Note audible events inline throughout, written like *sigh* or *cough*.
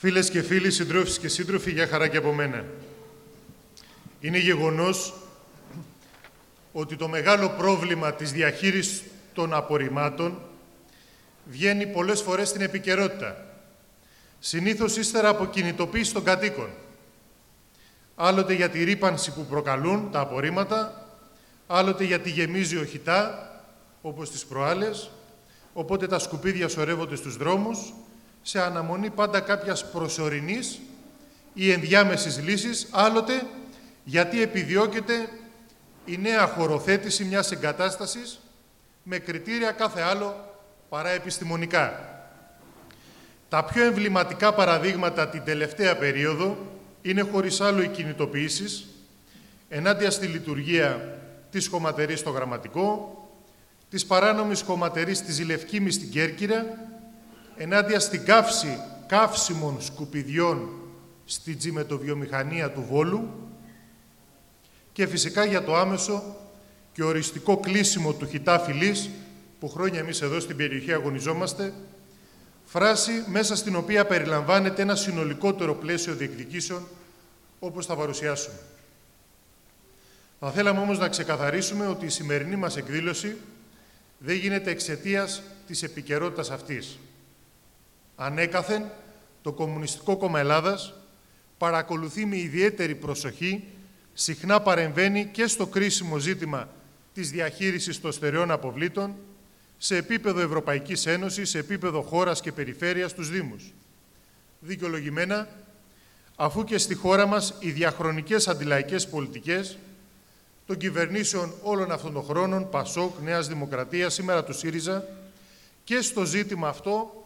Φίλες και φίλοι, συντρόφοι και σύντροφοι, για χαρά και από μένα. Είναι γεγονός ότι το μεγάλο πρόβλημα της διαχείρισης των απορριμμάτων βγαίνει πολλές φορές στην επικαιρότητα. Συνήθως ύστερα από κινητοποίηση των κατοίκων. Άλλοτε για τη ρήπανση που προκαλούν τα απορρίμματα, άλλοτε για τη γεμίζει οχητά, όπως τις προάλλες, οπότε τα σκουπίδια σωρεύονται στους δρόμους, σε αναμονή πάντα κάποιας προσωρινής ή ενδιάμεσης λύσης, άλλοτε γιατί επιδιώκεται η νέα χωροθέτηση μιας εγκατάστασης με κριτήρια κάθε άλλο παρά επιστημονικά. Τα πιο εμβληματικά παραδείγματα την τελευταία περίοδο είναι χωρίς άλλο οι κινητοποιήσεις ενάντια στη λειτουργία της χωματερής στο γραμματικό, της παράνομης χωματερής της Ζηλευκήμης στην Κέρκυρα, ενάντια στην καύση καύσιμων σκουπιδιών στη τζιμετοβιομηχανία του Βόλου και φυσικά για το άμεσο και οριστικό κλείσιμο του χιτά φυλής που χρόνια εμείς εδώ στην περιοχή αγωνιζόμαστε, φράση μέσα στην οποία περιλαμβάνεται ένα συνολικότερο πλαίσιο διεκδικήσεων όπως θα παρουσιάσουμε. Θα θέλαμε όμως να ξεκαθαρίσουμε ότι η σημερινή μας εκδήλωση δεν γίνεται εξαιτίας της επικαιρότητας αυτής. Ανέκαθεν, το Κομμουνιστικό Κόμμα Ελλάδας παρακολουθεί με ιδιαίτερη προσοχή, συχνά παρεμβαίνει και στο κρίσιμο ζήτημα της διαχείρισης των στερεών αποβλήτων σε επίπεδο Ευρωπαϊκής Ένωσης, σε επίπεδο χώρας και περιφέρειας τους Δήμους. Δικαιολογημένα, αφού και στη χώρα μας οι διαχρονικές αντιλαϊκές πολιτικές των κυβερνήσεων όλων αυτών των χρόνων, Πασόκ, Νέας Δημοκρατίας, σήμερα του ΣΥΡΙΖΑ, και στο ζήτημα αυτό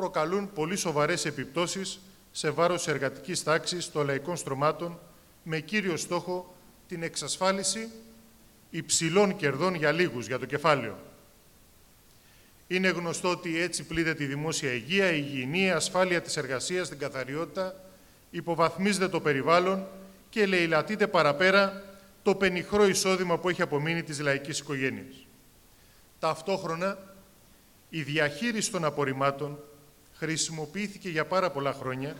προκαλούν πολύ σοβαρές επιπτώσεις σε βάρος εργατικής τάξης των λαϊκών στρωμάτων, με κύριο στόχο την εξασφάλιση υψηλών κερδών για λίγους, για το κεφάλαιο. Είναι γνωστό ότι έτσι πλήττεται η δημόσια υγεία, η υγιεινή, η ασφάλεια της εργασίας, την καθαριότητα, υποβαθμίζεται το περιβάλλον και λαιλατείται παραπέρα το πενιχρό εισόδημα που έχει απομείνει της λαϊκής οικογένειας. Ταυτόχρονα, η διαχείριση των απορριμμάτων χρησιμοποιήθηκε για πάρα πολλά χρόνια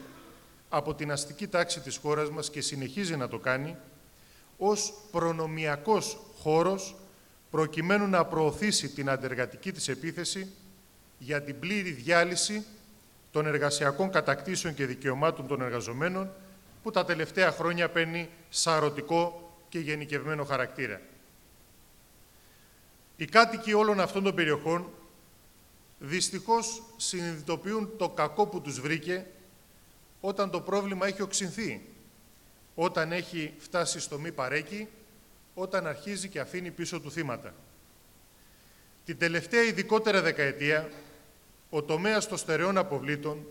από την αστική τάξη της χώρας μας και συνεχίζει να το κάνει ως προνομιακός χώρος προκειμένου να προωθήσει την αντεργατική της επίθεση για την πλήρη διάλυση των εργασιακών κατακτήσεων και δικαιωμάτων των εργαζομένων που τα τελευταία χρόνια παίρνει σαρωτικό και γενικευμένο χαρακτήρα. Οι κάτοικοι όλων αυτών των περιοχών δυστυχώς συνειδητοποιούν το κακό που τους βρήκε όταν το πρόβλημα έχει οξυνθεί, όταν έχει φτάσει στο μη παρέκει, όταν αρχίζει και αφήνει πίσω του θύματα. Την τελευταία ειδικότερα δεκαετία, ο τομέας των στερεών αποβλήτων,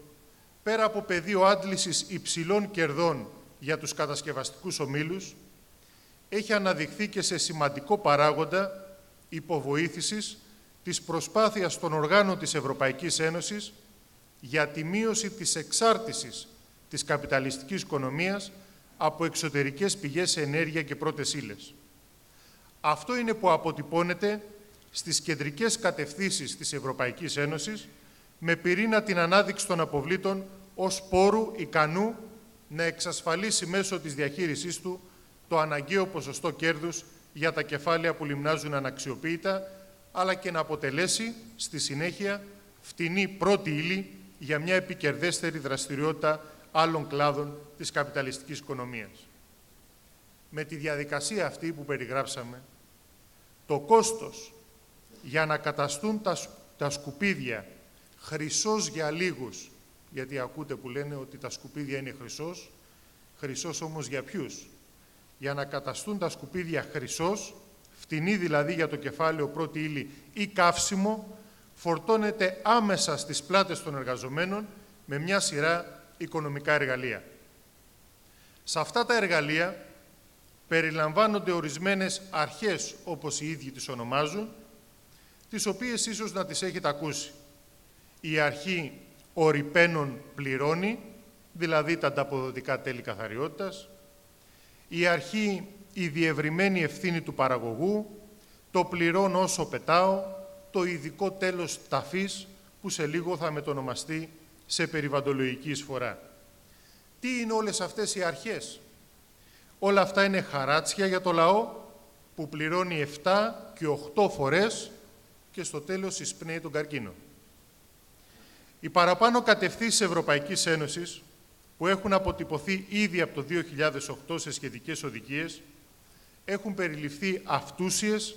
πέρα από πεδίο άντλησης υψηλών κερδών για τους κατασκευαστικούς ομίλους, έχει αναδειχθεί και σε σημαντικό παράγοντα υποβοήθησης της προσπάθειας των οργάνων της Ευρωπαϊκής Ένωσης για τη μείωση της εξάρτησης της καπιταλιστικής οικονομίας από εξωτερικές πηγές ενέργεια και πρώτες ύλες. Αυτό είναι που αποτυπώνεται στις κεντρικές κατευθύνσεις της Ευρωπαϊκής Ένωσης με πυρήνα την ανάδειξη των αποβλήτων ως πόρου ικανού να εξασφαλίσει μέσω της διαχείρισής του το αναγκαίο ποσοστό κέρδους για τα κεφάλαια που λιμνάζουν αναξιοποίητα, αλλά και να αποτελέσει στη συνέχεια φτηνή πρώτη ύλη για μια επικερδέστερη δραστηριότητα άλλων κλάδων της καπιταλιστικής οικονομίας. Με τη διαδικασία αυτή που περιγράψαμε, το κόστος για να καταστούν τα, τα σκουπίδια χρυσός για λίγους, γιατί ακούτε που λένε ότι τα σκουπίδια είναι χρυσός, χρυσός όμως για ποιους, για να καταστούν τα σκουπίδια χρυσός, φτηνή δηλαδή για το κεφάλαιο πρώτη ύλη ή καύσιμο, φορτώνεται άμεσα στις πλάτες των εργαζομένων με μια σειρά οικονομικά εργαλεία. Σε αυτά τα εργαλεία περιλαμβάνονται ορισμένες αρχές, όπως οι ίδιοι τις ονομάζουν, τις οποίες ίσως να τις έχετε ακούσει. Η αρχή ορυπαίνων πληρώνει, δηλαδή τα ανταποδοτικά τέλη καθαριότητας, η αρχή η διευρυμένη ευθύνη του παραγωγού, το πληρώνω όσο πετάω, το ειδικό τέλος ταφής που σε λίγο θα μετονομαστεί σε περιβαντολογική εισφορά. Τι είναι όλες αυτές οι αρχές; Όλα αυτά είναι χαράτσια για το λαό που πληρώνει 7 και 8 φορές και στο τέλος εισπνέει τον καρκίνο. Οι παραπάνω κατευθύνσεις Ευρωπαϊκής Ένωσης που έχουν αποτυπωθεί ήδη από το 2008 σε σχετικές οδηγίες έχουν περιληφθεί αυτούσιες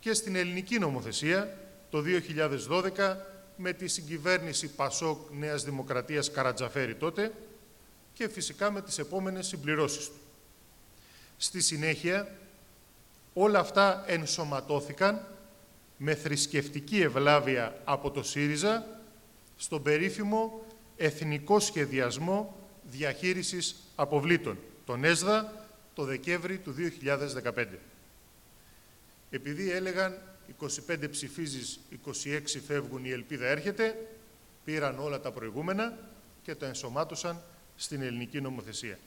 και στην ελληνική νομοθεσία το 2012 με τη συγκυβέρνηση Πασόκ Νέας Δημοκρατίας Καρατζαφέρη τότε και φυσικά με τις επόμενες συμπληρώσεις του. Στη συνέχεια, όλα αυτά ενσωματώθηκαν με θρησκευτική ευλάβεια από το ΣΥΡΙΖΑ στον περίφημο Εθνικό Σχεδιασμό Διαχείρισης Αποβλήτων, τον ΕΣΔΑ, το Δεκέμβρη του 2015. Επειδή έλεγαν 25 ψηφίζεις, 26 φεύγουν, η ελπίδα έρχεται, πήραν όλα τα προηγούμενα και το ενσωμάτωσαν στην ελληνική νομοθεσία.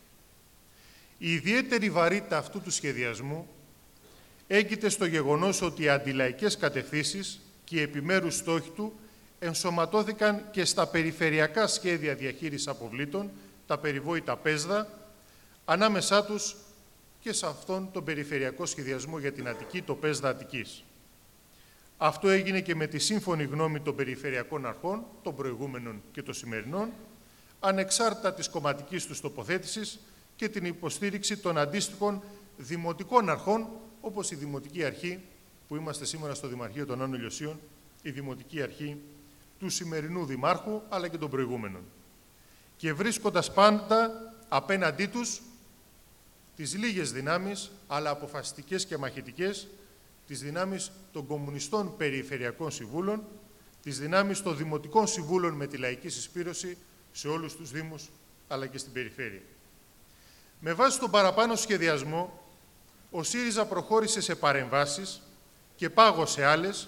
Η ιδιαίτερη βαρύτητα αυτού του σχεδιασμού έγκυται στο γεγονός ότι οι αντιλαϊκές κατευθύνσεις και οι επιμέρους στόχοι του ενσωματώθηκαν και στα περιφερειακά σχέδια διαχείρισης αποβλήτων, τα περιβόητα πέσδα, ανάμεσά τους και σε αυτόν τον περιφερειακό σχεδιασμό για την Αττική, το ΠΕΣΔΑ Αττικής. Αυτό έγινε και με τη σύμφωνη γνώμη των περιφερειακών αρχών, των προηγούμενων και των σημερινών, ανεξάρτητα της κομματικής τους τοποθέτησης και την υποστήριξη των αντίστοιχων δημοτικών αρχών, όπως η Δημοτική Αρχή, που είμαστε σήμερα στο Δημαρχείο των Άνω Λιωσίων, η Δημοτική Αρχή του σημερινού Δημάρχου, αλλά και των προηγούμενων. Και βρίσκοντας πάντα απέναντί τους τις λίγες δυνάμεις, αλλά αποφασιστικές και μαχητικές, τις δυνάμεις των κομμουνιστών περιφερειακών συμβούλων, τις δυνάμεις των δημοτικών συμβούλων με τη λαϊκή συσπήρωση σε όλους τους Δήμους, αλλά και στην περιφέρεια. Με βάση τον παραπάνω σχεδιασμό, ο ΣΥΡΙΖΑ προχώρησε σε παρεμβάσεις και πάγωσε άλλες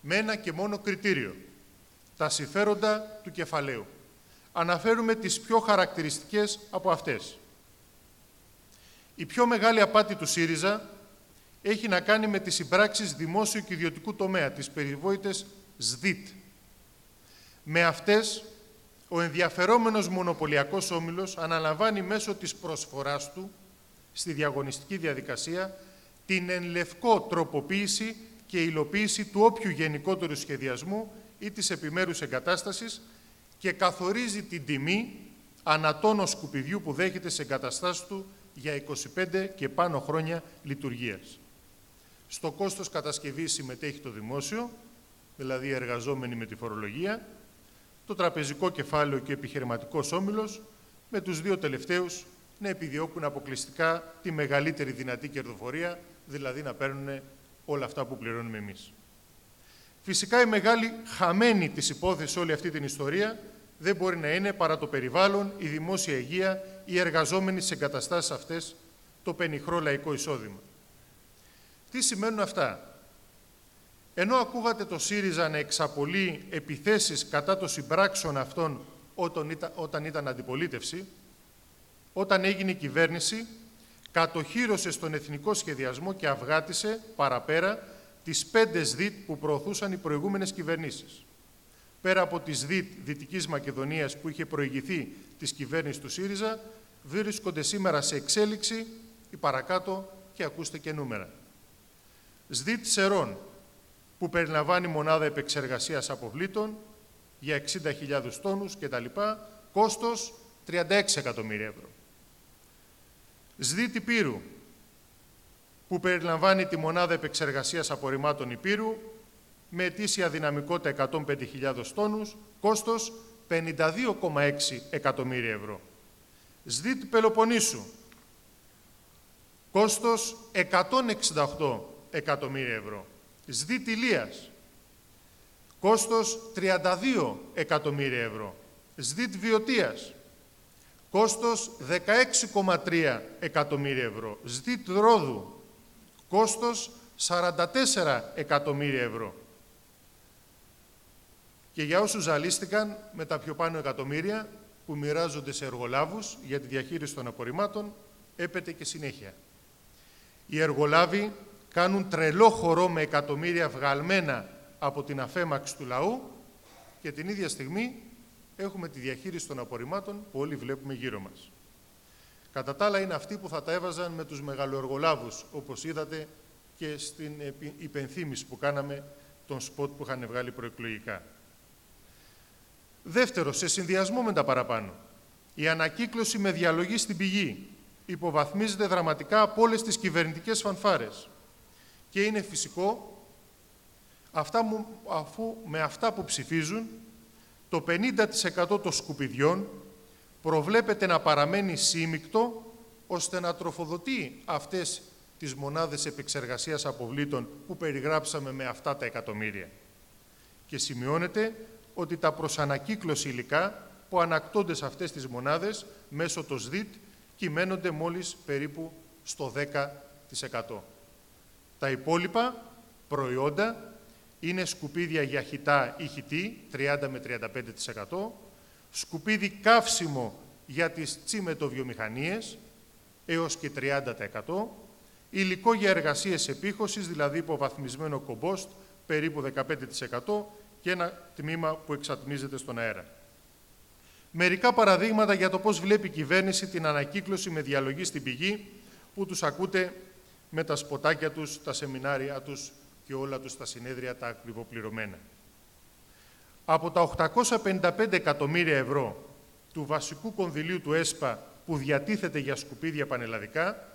με ένα και μόνο κριτήριο, τα συμφέροντα του κεφαλαίου. Αναφέρουμε τις πιο χαρακτηριστικές από αυτές. Η πιο μεγάλη απάτη του ΣΥΡΙΖΑ έχει να κάνει με τις συμπράξεις δημόσιου και ιδιωτικού τομέα, τις περιβόητες ΣΔΙΤ. Με αυτές, ο ενδιαφερόμενος μονοπωλιακός όμιλος αναλαμβάνει μέσω της προσφοράς του στη διαγωνιστική διαδικασία την εν λευκό τροποποίηση και υλοποίηση του όποιου γενικότερου σχεδιασμού ή της επιμέρους εγκατάστασης και καθορίζει την τιμή ανατόνο σκουπιδιού που δέχεται σε εγκαταστάσεις του για 25 και πάνω χρόνια λειτουργίας. Στο κόστος κατασκευής συμμετέχει το δημόσιο, δηλαδή οι εργαζόμενοι με τη φορολογία, το τραπεζικό κεφάλαιο και ο επιχειρηματικός όμιλος, με τους δύο τελευταίους να επιδιώκουν αποκλειστικά τη μεγαλύτερη δυνατή κερδοφορία, δηλαδή να παίρνουν όλα αυτά που πληρώνουμε εμείς. Φυσικά η μεγάλη χαμένη της υπόθεσης όλη αυτή την ιστορία δεν μπορεί να είναι παρά το περιβάλλον, η δημόσια υγεία, οι εργαζόμενοι σε εγκαταστάσεις αυτές, το πενιχρό λαϊκό εισόδημα. Τι σημαίνουν αυτά; Ενώ ακούγατε το ΣΥΡΙΖΑ να εξαπολύει επιθέσεις κατά των συμπράξεων αυτών όταν ήταν, όταν ήταν αντιπολίτευση, όταν έγινε η κυβέρνηση, κατοχύρωσε στον εθνικό σχεδιασμό και αυγάτησε παραπέρα τις πέντε ΣΔΙΤ που προωθούσαν οι προηγούμενες κυβερνήσεις. Πέρα από τις ΔΙΤ Δυτικής Μακεδονίας που είχε προηγηθεί της κυβέρνησης του ΣΥΡΙΖΑ, βρίσκονται σήμερα σε εξέλιξη οι παρακάτω και ακούστε και νούμερα. ΣΔΙΤ Σερών, που περιλαμβάνει μονάδα επεξεργασίας αποβλήτων για 60.000 τόνους κτλ. Κόστος 36 εκατομμύρια ευρώ. ΣΔΙΤ Υπήρου, που περιλαμβάνει τη μονάδα επεξεργασίας απορριμμάτων Υπήρου με ετήσια δυναμικότητα 105.000 τόνους, κόστος 52,6 εκατομμύρια ευρώ. ΣΔΙΤ Πελοποννήσου, κόστος 168 εκατομμύρια ευρώ. ΣΔΙΤ Ηλίας, κόστος 32 εκατομμύρια ευρώ. ΣΔΙΤ Βιωτίας, κόστος 16,3 εκατομμύρια ευρώ. ΣΔΙΤ Ρόδου, κόστος 44 εκατομμύρια ευρώ. Και για όσους ζαλίστηκαν με τα πιο πάνω εκατομμύρια που μοιράζονται σε εργολάβους για τη διαχείριση των απορριμμάτων, έπεται και συνέχεια. Οι εργολάβοι κάνουν τρελό χορό με εκατομμύρια βγαλμένα από την αφέμαξη του λαού και την ίδια στιγμή έχουμε τη διαχείριση των απορριμμάτων που όλοι βλέπουμε γύρω μας. Κατά τα άλλα είναι αυτοί που θα τα έβαζαν με τους μεγαλοεργολάβους, όπως είδατε και στην υπενθύμηση που κάναμε των σποτ που είχαν βγάλει προεκλογικά. Δεύτερο, σε συνδυασμό με τα παραπάνω, η ανακύκλωση με διαλογή στην πηγή υποβαθμίζεται δραματικά από όλες τις κυβερνητικές φανφάρες και είναι φυσικό αυτά μου, αφού με αυτά που ψηφίζουν το 50% των σκουπιδιών προβλέπεται να παραμένει σύμικτο ώστε να τροφοδοτεί αυτές τις μονάδες επεξεργασίας αποβλήτων που περιγράψαμε με αυτά τα εκατομμύρια. Και σημειώνεται ότι τα προσανακύκλωση υλικά που ανακτώνται σε αυτές τις μονάδες μέσω το ΣΔΙΤ κυμαίνονται μόλις περίπου στο 10%. Τα υπόλοιπα προϊόντα είναι σκουπίδια για χιτά ή χιτή, 30 με 35%, σκουπίδι καύσιμο για τις τσιμετοβιομηχανίες, έως και 30%, υλικό για εργασίες επίχωσης, δηλαδή υποβαθμισμένο κομπόστ, περίπου 15% και ένα τμήμα που εξατμίζεται στον αέρα. Μερικά παραδείγματα για το πώς βλέπει η κυβέρνηση την ανακύκλωση με διαλογή στην πηγή που τους ακούτε με τα σποτάκια τους, τα σεμινάρια τους και όλα τους τα συνέδρια τα ακριβοπληρωμένα. Από τα 855 εκατομμύρια ευρώ του βασικού κονδυλίου του ΕΣΠΑ που διατίθεται για σκουπίδια πανελλαδικά,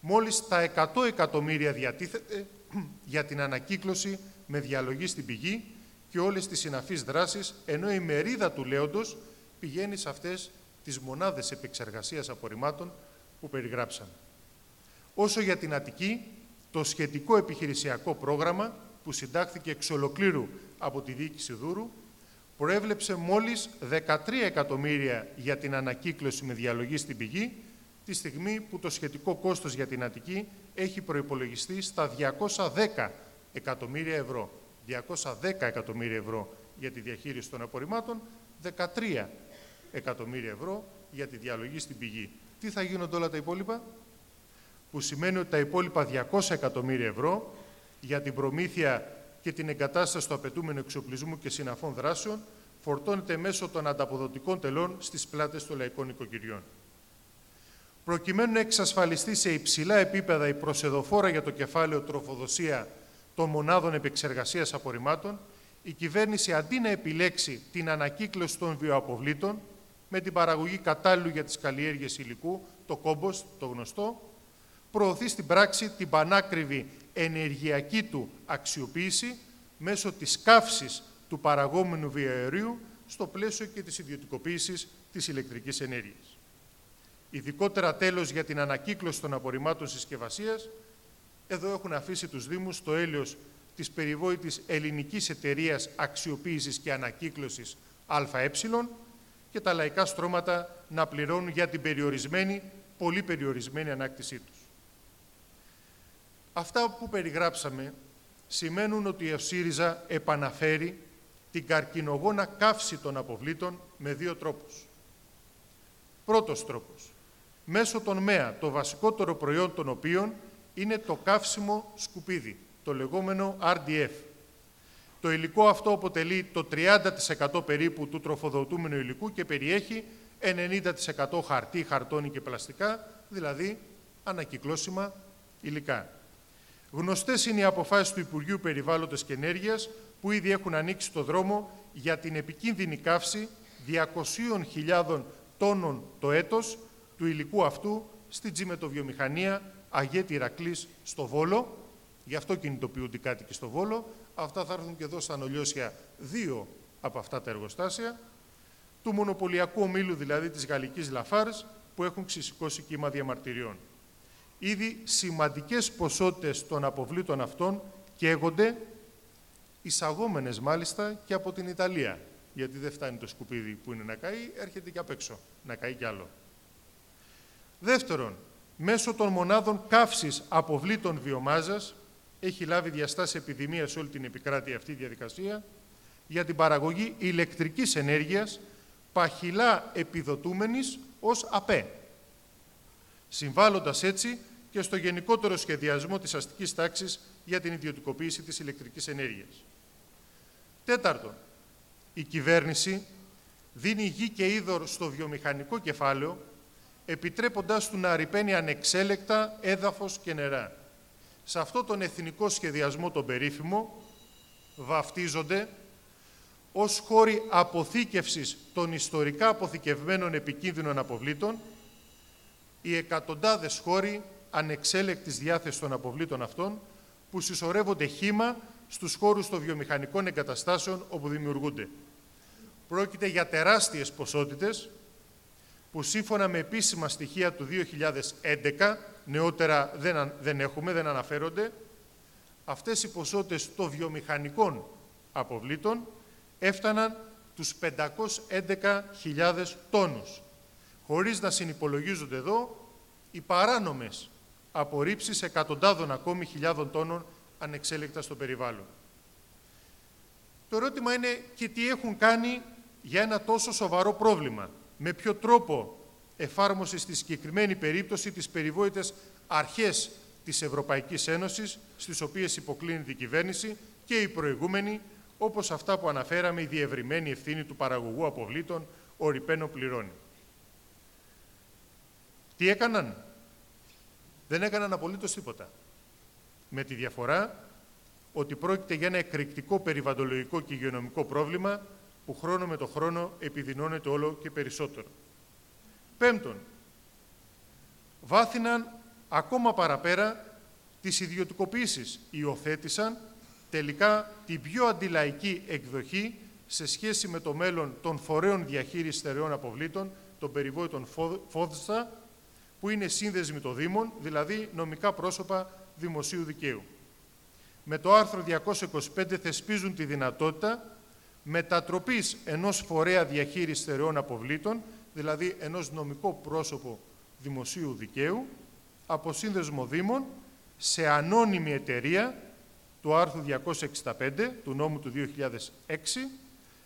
μόλις τα 100 εκατομμύρια διατίθεται *clears throat* για την ανακύκλωση με διαλογή στην πηγή και όλες τις συναφείς δράσεις, ενώ η μερίδα του λέοντος πηγαίνει σε αυτές τις μονάδες επεξεργασίας απορριμμάτων που περιγράψαμε. Όσο για την Αττική, το σχετικό επιχειρησιακό πρόγραμμα που συντάχθηκε εξ ολοκλήρου από τη διοίκηση Δούρου προέβλεψε μόλις 13 εκατομμύρια για την ανακύκλωση με διαλογή στην πηγή τη στιγμή που το σχετικό κόστος για την Αττική έχει προϋπολογιστεί στα 210 εκατομμύρια ευρώ. 210 εκατομμύρια ευρώ για τη διαχείριση των απορριμμάτων, 13 εκατομμύρια ευρώ για τη διαλογή στην πηγή. Τι θα γίνονται όλα τα υπόλοιπα; Που σημαίνει ότι τα υπόλοιπα 200 εκατομμύρια ευρώ για την προμήθεια και την εγκατάσταση του απαιτούμενου εξοπλισμού και συναφών δράσεων φορτώνεται μέσω των ανταποδοτικών τελών στις πλάτες των λαϊκών οικοκυριών. Προκειμένου να εξασφαλιστεί σε υψηλά επίπεδα η προσεδοφόρα για το κεφάλαιο τροφοδοσία των μονάδων επεξεργασίας απορριμμάτων, η κυβέρνηση αντί να επιλέξει την ανακύκλωση των βιοαποβλήτων με την παραγωγή κατάλληλου για τις καλλιέργειες υλικού, το κόμπος, το γνωστό, προωθεί στην πράξη την πανάκριβη ενεργειακή του αξιοποίηση μέσω της καύσης του παραγόμενου βιοαερίου στο πλαίσιο και της ιδιωτικοποίησης της ηλεκτρικής ενέργειας. Ειδικότερα τέλος για την ανακύκλωση των απορριμμάτων συσκευασίας, εδώ έχουν αφήσει τους Δήμους το έλεος της περιβόητης ελληνικής εταιρείας αξιοποίησης και ανακύκλωσης ΑΕ και τα λαϊκά στρώματα να πληρώνουν για την περιορισμένη, πολύ περιορισμένη ανάκτησή τους. Αυτά που περιγράψαμε σημαίνουν ότι ο ΣΥΡΙΖΑ επαναφέρει την καρκινογόνα καύση των αποβλήτων με δύο τρόπους. Πρώτος τρόπος. Μέσω των ΜΕΑ, το βασικότερο προϊόν των οποίων είναι το καύσιμο σκουπίδι, το λεγόμενο RDF. Το υλικό αυτό αποτελεί το 30% περίπου του τροφοδοτούμενου υλικού και περιέχει 90% χαρτί, χαρτόνι και πλαστικά, δηλαδή ανακυκλώσιμα υλικά. Γνωστές είναι οι αποφάσεις του Υπουργείου Περιβάλλοντος και Ενέργειας που ήδη έχουν ανοίξει το δρόμο για την επικίνδυνη καύση 200.000 τόνων το έτος του υλικού αυτού στην τσιμετοβιομηχανία Αγέτη Ηρακλής στο Βόλο. Γι' αυτό κινητοποιούνται κάτι και στο Βόλο. Αυτά θα έρθουν και εδώ στα Νολιώσια δύο από αυτά τα εργοστάσια του μονοπωλιακού ομίλου δηλαδή της γαλλικής Λαφάρς που έχουν ξεσηκώσει κύμα διαμαρτυριών. Ήδη σημαντικές ποσότητες των αποβλήτων αυτών καίγονται, εισαγόμενες μάλιστα και από την Ιταλία. Γιατί δεν φτάνει το σκουπίδι που είναι να καεί, έρχεται και απ' έξω, να καεί κι άλλο. Δεύτερον, μέσω των μονάδων καύσης αποβλήτων βιομάζας, έχει λάβει διαστάσεις επιδημίας σε όλη την επικράτεια αυτή η διαδικασία, για την παραγωγή ηλεκτρικής ενέργειας, παχυλά επιδοτούμενης ως ΑΠΕ, συμβάλλοντας έτσι και στο γενικότερο σχεδιασμό της αστικής τάξης για την ιδιωτικοποίηση της ηλεκτρικής ενέργειας. Τέταρτον, η κυβέρνηση δίνει γη και είδωρ στο βιομηχανικό κεφάλαιο, επιτρέποντάς του να ρηπαίνει ανεξέλεκτα έδαφος και νερά. Σε αυτό τον εθνικό σχεδιασμό τον περίφημο βαφτίζονται ως χώροι αποθήκευσης των ιστορικά αποθηκευμένων επικίνδυνων αποβλήτων οι εκατοντάδες χώροι ανεξέλεκτης διάθεσης των αποβλήτων αυτών που συσσωρεύονται χήμα στους χώρους των βιομηχανικών εγκαταστάσεων όπου δημιουργούνται. Πρόκειται για τεράστιες ποσότητες που σύμφωνα με επίσημα στοιχεία του 2011, νεότερα δεν, δεν έχουμε, δεν αναφέρονται, αυτές οι ποσότητες των βιομηχανικών αποβλήτων έφταναν τους 511.000 τόνους, χωρίς να συνυπολογίζονται εδώ οι παράνομες απορρίψεις εκατοντάδων ακόμη χιλιάδων τόνων ανεξέλεκτα στο περιβάλλον. Το ερώτημα είναι και τι έχουν κάνει για ένα τόσο σοβαρό πρόβλημα. Με ποιο τρόπο εφάρμοσε στη συγκεκριμένη περίπτωση τις περιβόητες αρχές της Ευρωπαϊκής Ένωσης, στις οποίες υποκλίνει η κυβέρνηση και η προηγούμενη, όπως αυτά που αναφέραμε, η διευρυμένη ευθύνη του παραγωγού αποβλήτων, ο Ριπένο πληρώνει. Τι έκαναν; Δεν έκαναν απολύτως τίποτα. Με τη διαφορά ότι πρόκειται για ένα εκρηκτικό περιβαλλοντολογικό και υγειονομικό πρόβλημα που χρόνο με το χρόνο επιδεινώνεται όλο και περισσότερο. Πέμπτον, βάθυναν ακόμα παραπέρα τις ιδιωτικοποίησεις. Υιοθέτησαν τελικά την πιο αντιλαϊκή εκδοχή σε σχέση με το μέλλον των φορέων διαχείρισης στερεών αποβλήτων, των περιβόητων φόδστα, που είναι σύνδεσμοι των Δήμων, δηλαδή νομικά πρόσωπα δημοσίου δικαίου. Με το άρθρο 225 θεσπίζουν τη δυνατότητα μετατροπής ενός φορέα διαχείρισης στερεών αποβλήτων, δηλαδή ενός νομικό πρόσωπο δημοσίου δικαίου, από σύνδεσμο Δήμων σε ανώνυμη εταιρεία του άρθρου 265 του νόμου του 2006,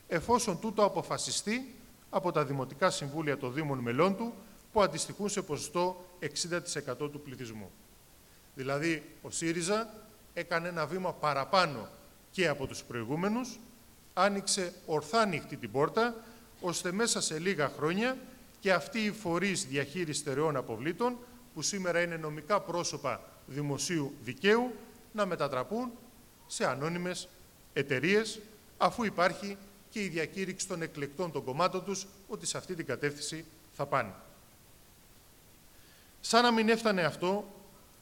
εφόσον τούτο αποφασιστεί από τα Δημοτικά Συμβούλια των Δήμων μελών του, που αντιστοιχούν σε ποσοστό 60% του πληθυσμού. Δηλαδή, ο ΣΥΡΙΖΑ έκανε ένα βήμα παραπάνω και από τους προηγούμενους, άνοιξε ορθά νύχτη την πόρτα, ώστε μέσα σε λίγα χρόνια και αυτοί οι φορείς διαχείρισης στερεών αποβλήτων, που σήμερα είναι νομικά πρόσωπα δημοσίου δικαίου, να μετατραπούν σε ανώνυμες εταιρείες, αφού υπάρχει και η διακήρυξη των εκλεκτών των κομμάτων τους ότι σε αυτή την κατεύθυνση θα πάνε. Σαν να μην έφτανε αυτό,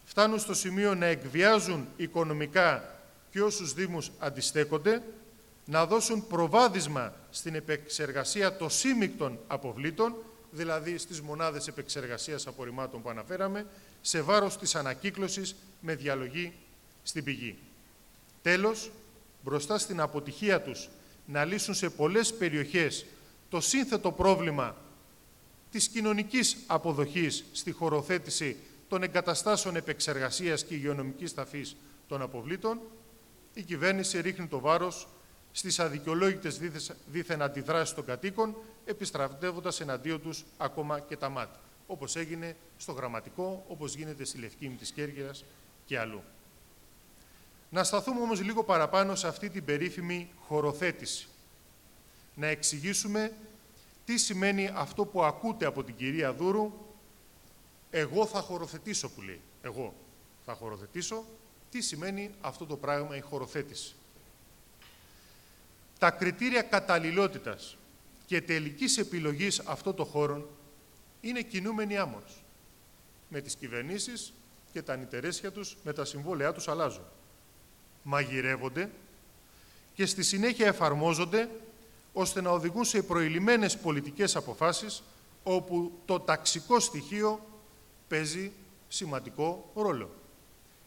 φτάνουν στο σημείο να εκβιάζουν οικονομικά και όσους Δήμους αντιστέκονται, να δώσουν προβάδισμα στην επεξεργασία των σύμικτων αποβλήτων, δηλαδή στις μονάδες επεξεργασίας απορριμμάτων που αναφέραμε, σε βάρος της ανακύκλωσης με διαλογή στην πηγή. Τέλος, μπροστά στην αποτυχία τους να λύσουν σε πολλές περιοχές το σύνθετο πρόβλημα της κοινωνικής αποδοχής στη χωροθέτηση των εγκαταστάσεων επεξεργασίας και υγειονομικής ταφής των αποβλήτων, η κυβέρνηση ρίχνει το βάρος στις αδικαιολόγητες δίθεν αντιδράσεις των κατοίκων, επιστρατεύοντας εναντίον τους ακόμα και τα μάτια, όπως έγινε στο γραμματικό, όπως γίνεται στη Λευκήμη της Κέρκυρας και αλλού. Να σταθούμε όμως λίγο παραπάνω σε αυτή την περίφημη χωροθέτηση. Να εξηγήσουμε τι σημαίνει αυτό που ακούτε από την κυρία Δούρου, εγώ θα χωροθετήσω που λέει. Εγώ θα χωροθετήσω. Τι σημαίνει αυτό το πράγμα η χωροθέτηση. Τα κριτήρια καταλληλότητας και τελικής επιλογής αυτών των χώρων είναι κινούμενοι άμμος. Με τις κυβερνήσεις και τα νητερέσια τους, με τα συμβόλαιά τους αλλάζουν. Μαγειρεύονται και στη συνέχεια εφαρμόζονται ώστε να οδηγούν σε προηλημένες πολιτικές αποφάσεις όπου το ταξικό στοιχείο παίζει σημαντικό ρόλο.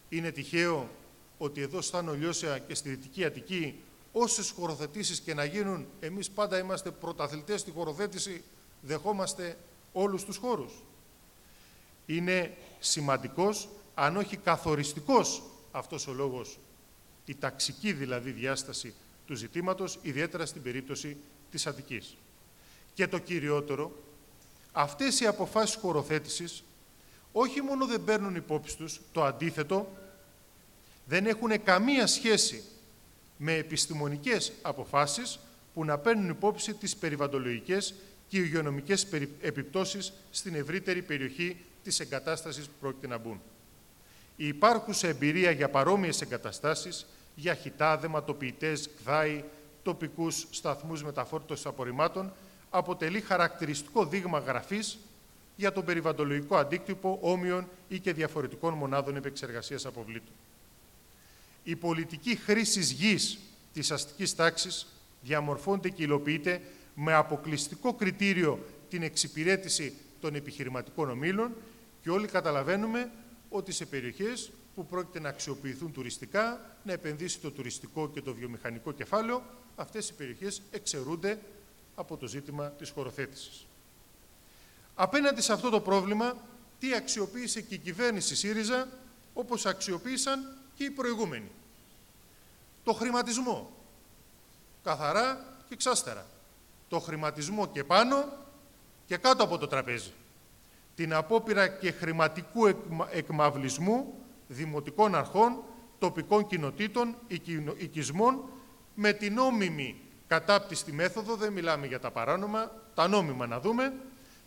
Είναι τυχαίο ότι εδώ στα Νολιώσια και στη Δυτική Αττική όσες χωροθετήσεις και να γίνουν, εμείς πάντα είμαστε πρωταθλητές στη χωροθέτηση, δεχόμαστε όλους τους χώρους. Είναι σημαντικός, αν όχι καθοριστικός αυτός ο λόγος, η ταξική δηλαδή διάσταση του ζητήματος, ιδιαίτερα στην περίπτωση της Αττικής. Και το κυριότερο, αυτές οι αποφάσεις χωροθέτησης όχι μόνο δεν παίρνουν υπόψη τους, το αντίθετο, δεν έχουν καμία σχέση με επιστημονικές αποφάσεις που να παίρνουν υπόψη τις περιβαλλοντολογικές και υγειονομικές επιπτώσεις στην ευρύτερη περιοχή της εγκατάστασης που πρόκειται να μπουν. Η υπάρχουσα εμπειρία για παρόμοιες εγκαταστάσεις, για χιτά, δεματοποιητές, κδάη, τοπικούς σταθμούς μεταφόρτωσης απορριμμάτων, αποτελεί χαρακτηριστικό δείγμα γραφής για τον περιβαλλοντολογικό αντίκτυπο όμοιων ή και διαφορετικών μονάδων επεξεργασίας αποβλήτων. Η πολιτική χρήσης γης της αστικής τάξης διαμορφώνεται και υλοποιείται με αποκλειστικό κριτήριο την εξυπηρέτηση των επιχειρηματικών ομήλων και όλοι καταλαβαίνουμε ότι σε περιοχές που πρόκειται να αξιοποιηθούν τουριστικά, να επενδύσει το τουριστικό και το βιομηχανικό κεφάλαιο, αυτές οι περιοχές εξαιρούνται από το ζήτημα της χωροθέτησης. Απέναντι σε αυτό το πρόβλημα, τι αξιοποίησε και η κυβέρνηση ΣΥΡΙΖΑ, όπως αξιοποίησαν και οι προηγούμενοι. Το χρηματισμό. Καθαρά και εξάστερα. Το χρηματισμό και πάνω και κάτω από το τραπέζι. Την απόπειρα και χρηματικού εκμαυλισμού δημοτικών αρχών, τοπικών κοινοτήτων, οικισμών, με την νόμιμη κατάπτυστη μέθοδο, δεν μιλάμε για τα παράνομα, τα νόμιμα να δούμε,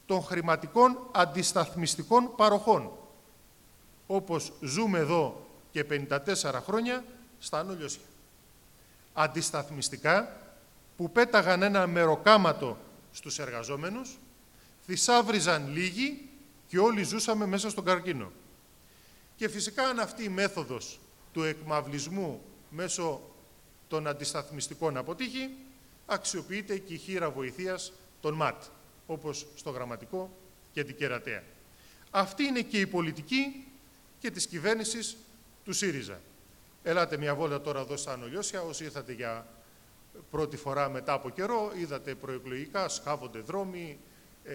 των χρηματικών αντισταθμιστικών παροχών, όπως ζούμε εδώ και 54 χρόνια στα Άνω Αντισταθμιστικά που πέταγαν ένα μεροκάματο στους εργαζόμενους, θησάβριζαν λίγοι και όλοι ζούσαμε μέσα στον καρκίνο. Και φυσικά αν αυτή η μέθοδος του εκμαυλισμού μέσω των αντισταθμιστικών αποτύχει, αξιοποιείται και η χείρα βοηθείας των ΜΑΤ, όπως στο γραμματικό και την κερατέα. Αυτή είναι και η πολιτική και της κυβέρνησης του ΣΥΡΙΖΑ. Ελάτε μια βόλτα τώρα εδώ στα Ανολιώσια, όσοι ήρθατε για πρώτη φορά μετά από καιρό, είδατε προεκλογικά, σχάβονται δρόμοι, ε,